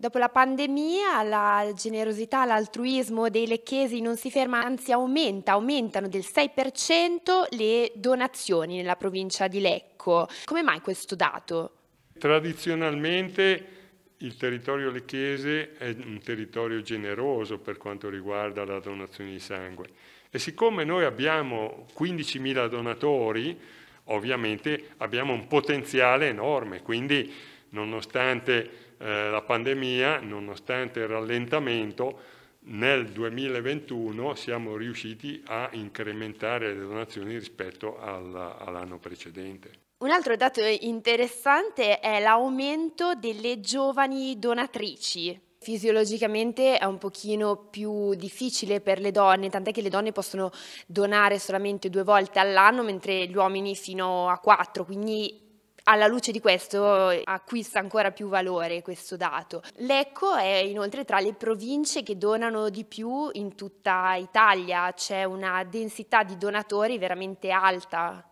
Dopo la pandemia la generosità, l'altruismo dei lecchesi non si ferma, anzi aumenta, aumentano del 6% le donazioni nella provincia di Lecco. Come mai questo dato? Tradizionalmente il territorio lecchese è un territorio generoso per quanto riguarda la donazione di sangue e siccome noi abbiamo 15.000 donatori, ovviamente abbiamo un potenziale enorme, quindi nonostante eh, la pandemia, nonostante il rallentamento, nel 2021 siamo riusciti a incrementare le donazioni rispetto all'anno precedente. Un altro dato interessante è l'aumento delle giovani donatrici. Fisiologicamente è un pochino più difficile per le donne, tant'è che le donne possono donare solamente due volte all'anno, mentre gli uomini fino a quattro, quindi alla luce di questo acquista ancora più valore questo dato. Lecco è inoltre tra le province che donano di più in tutta Italia, c'è una densità di donatori veramente alta.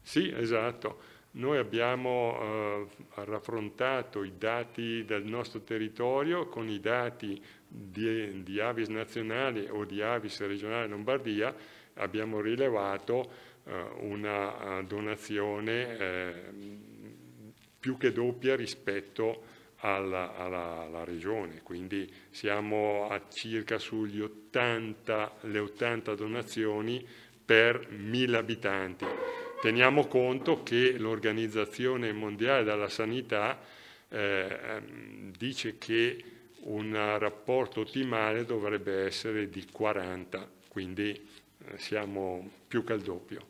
Sì, esatto. Noi abbiamo eh, raffrontato i dati del nostro territorio con i dati di, di Avis nazionale o di Avis regionale Lombardia, abbiamo rilevato una eh, donazione eh, più che doppia rispetto alla, alla, alla, regione, quindi siamo a circa sugli 80, le 80 donazioni per 1000 abitanti. Teniamo conto che l'Organizzazione Mondiale della Sanità eh, dice che un rapporto ottimale dovrebbe essere di 40, quindi eh, siamo più che al doppio.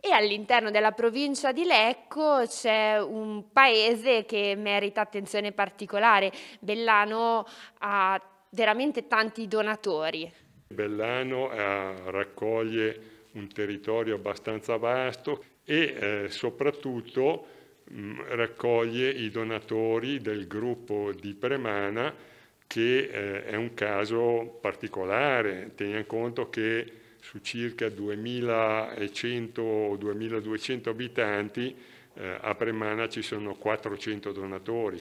E all'interno della provincia di Lecco c'è un paese che merita attenzione particolare. Bellano ha veramente tanti donatori. Bellano eh, raccoglie un territorio abbastanza vasto e eh, soprattutto mh, mm, raccoglie i donatori del gruppo di Premana che eh, è un caso particolare. Teniamo conto che su circa 2100 o 2200 abitanti, eh, a Premana ci sono 400 donatori,